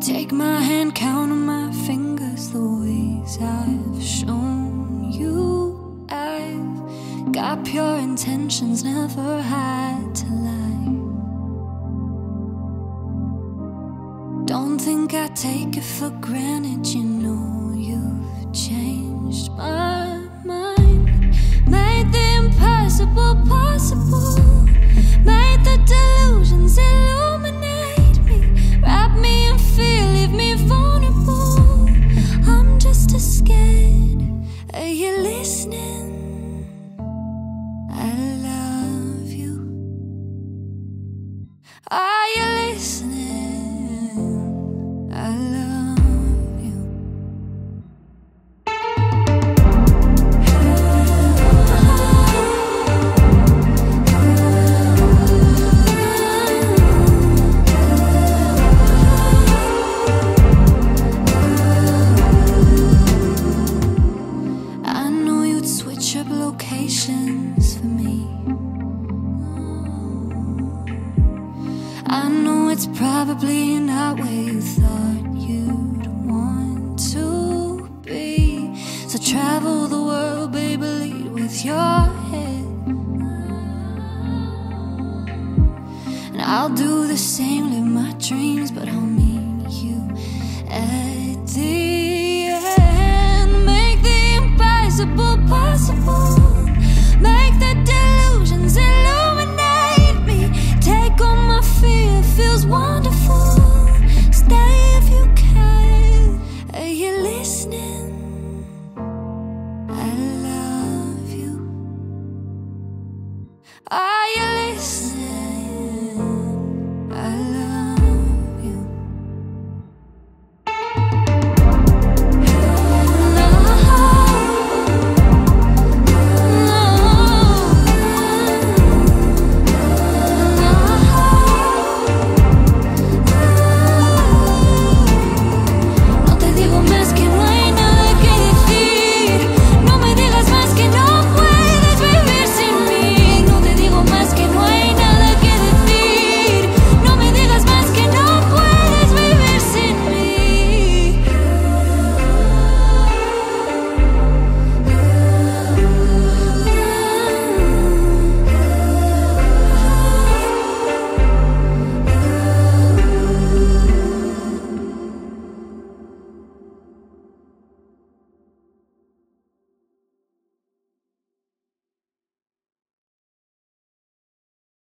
Take my hand, count on my fingers the ways I've shown you. I've got pure intentions, never had to lie. Don't think I take it for granted, you know you've changed my scared. Are you listening? It's probably not where you thought you'd want to be. So travel the world, baby, lead with your head. And I'll do the same, live my dreams, but I'll meet you